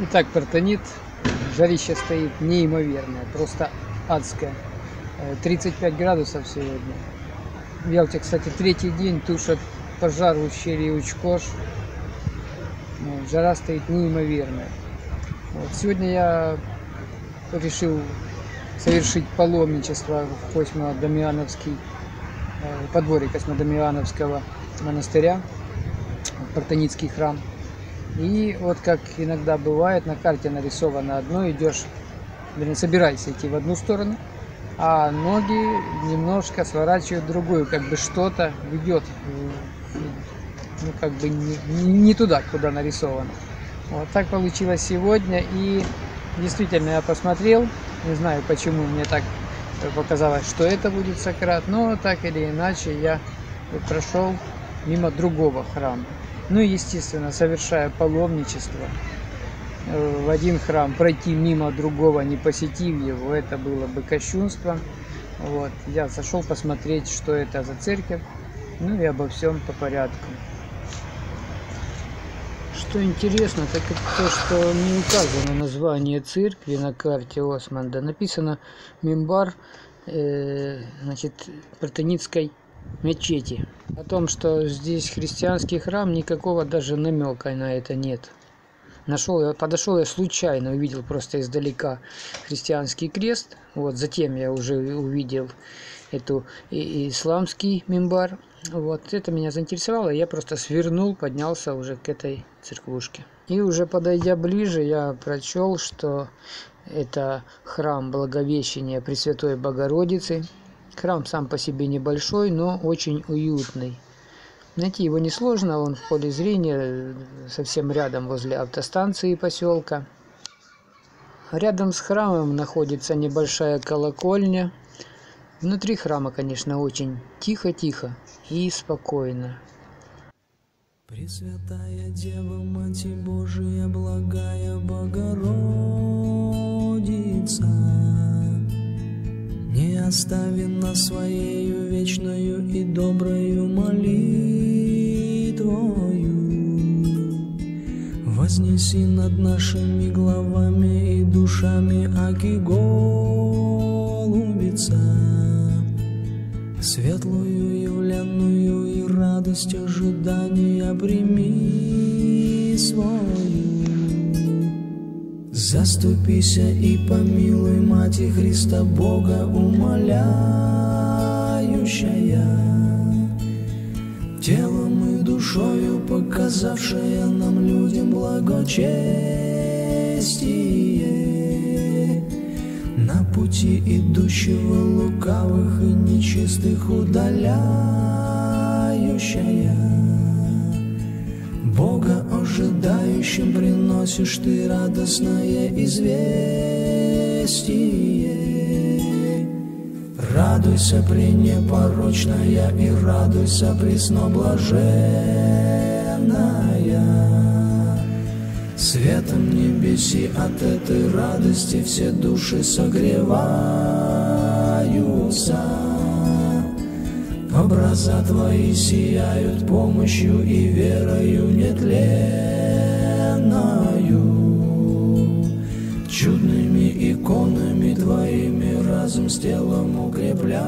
Итак, Партонит. Жарище стоит неимоверное, просто адское. Э, 35 градусов сегодня. В Ялте, кстати, третий день тушат пожар в ущелье Учкош. Ну, Жара стоит неимоверная. Вот. Сегодня я решил совершить паломничество в Космодемьяновский, э, подворье Космодемьяновского монастыря, в Партоницкий храм. И вот как иногда бывает, на карте нарисовано одно, идешь, вернее, собираешься идти в одну сторону, а ноги немножко сворачивают в другую, как бы что-то ведет, ну, как бы не, не- туда, куда нарисовано. Вот так получилось сегодня, и действительно я посмотрел, не знаю, почему мне так показалось, что это будет Сократ, но так или иначе я прошел мимо другого храма. Ну и, естественно, совершая паломничество э, в один храм, пройти мимо другого, не посетив его, это было бы кощунство. Вот. Я зашел посмотреть, что это за церковь, ну и обо всем по порядку. Что интересно, так это то, что не указано название церкви на карте Османда. Написано Мимбар э, значит, Партеницкой мечети. О том, что здесь христианский храм, никакого даже намека на это нет. Нашел я, подошел я случайно, увидел просто издалека христианский крест. Вот, затем я уже увидел эту и- исламский мимбар. Вот, это меня заинтересовало, я просто свернул, поднялся уже к этой церквушке. И уже подойдя ближе, я прочел, что это храм Благовещения Пресвятой Богородицы. Храм сам по себе небольшой, но очень уютный. Найти его несложно, он в поле зрения, совсем рядом возле автостанции поселка. Рядом с храмом находится небольшая колокольня. Внутри храма, конечно, очень тихо-тихо и спокойно. Пресвятая Дева, Мать Божия, благая Богородица, не остави нас своею вечною и доброю молитвою. Вознеси над нашими главами и душами аки голубица, Светлую явленную и радость ожидания прими свою. Заступися и помилуй, Мати Христа Бога умоляющая, телом и душою показавшая нам людям благочестие, на пути идущего лукавых и нечистых удаляющая. Бога ожидающим приносишь ты радостное известие. Радуйся, пренепорочная, и радуйся, пресноблаженная. Светом небеси от этой радости все души согреваются. Образа твои сияют помощью и верою разум с телом укрепляются.